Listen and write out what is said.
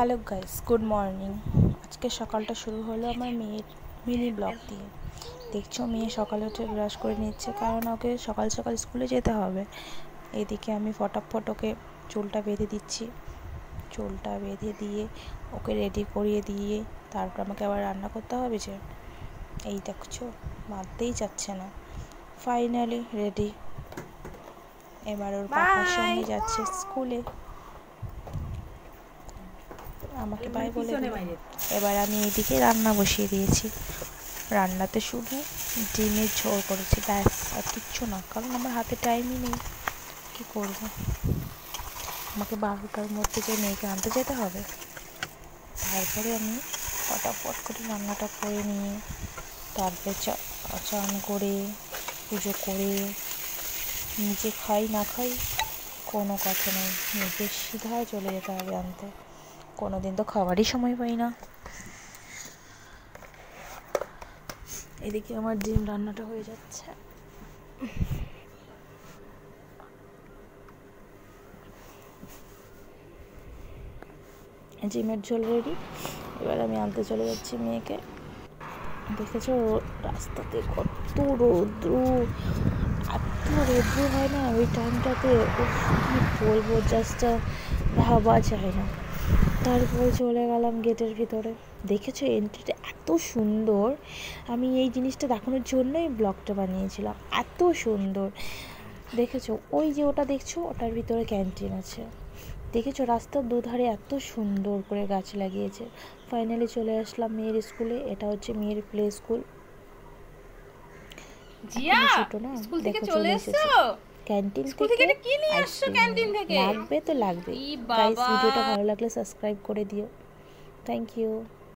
Hello guys good morning আজকে সকালটা শুরু হলো আমার মেয়ের মিনি ব্লগ দিয়ে। দেখছ মেয়ে সকালে উঠে ব্রাশ করে নিচ্ছে কারণ ওকে সকাল সকাল স্কুলে যেতে হবে। এদিকে আমি ফটাফট ওকে চুলটা বেঁধে দিচ্ছি। চুলটা বেঁধে দিয়ে ওকে রেডি করিয়ে দিয়ে তারপর আমাকে আবার রান্না করতে হবে যে এই দেখছ বাঁধতেই যাচ্ছে না। ফাইনালি রেডি এবার ওর পাপার সঙ্গে যাচ্ছে স্কুলে আমাকে বাই বলে এবার আমি এদিকে রান্না বসিয়ে দিয়েছি। রান্নাতে শুধু ডিমের ঝোল করেছি ব্যাস আর কিচ্ছু না কারণ আমার হাতে টাইমই নেই। কী করব? আমাকে বারোটার মধ্যে যে মেয়েকে আনতে যেতে হবে তারপরে আমি ফটাফট করে রান্নাটা করে নিয়ে তারপরে চা- চান করে পুজো করে নিজে খাই না খাই কোনো কথা নেই। নিজে সিধায় চলে যেতে হবে আনতে। কোনো দিন তো খাবারই সময় পাই না। এদিকে আমার ডিম রান্নাটা হয়ে যাচ্ছে। ডিমের ঝোল রেডি এবার আমি আনতে চলে যাচ্ছি মেয়েকে। দেখেছ রাস্তাতে কত রৌদ্র। এত রৌদ্র হয় না ওই টাইমটাতে কি বলব? জাস্ট ভাবা যায় না। তারপরে চলে গেলাম গেটের ভিতরে। দেখেছ এন্ট্রিটা এত সুন্দর। আমি এই জিনিসটা দেখানোর জন্যই ব্লগটা বানিয়েছিলাম। এত সুন্দর। দেখেছ ওই যে ওটা দেখছ ওটার ভিতরে ক্যান্টিন আছে। দেখেছ রাস্তার দুধারে এত সুন্দর করে গাছ লাগিয়েছে। ফাইনালি চলে আসলাম মেয়ের স্কুলে এটা হচ্ছে মেয়ের প্লে স্কুল জিয়া না? স্কুল থেকে চলে এসেছে। ক্যান্টিন থেকে এটা কি নিয়ে আসছো ক্যান্টিন থেকে? লাগবে তো লাগবে। গাইস ভিডিওটা ভালো লাগলে সাবস্ক্রাইব করে দিও। Thank you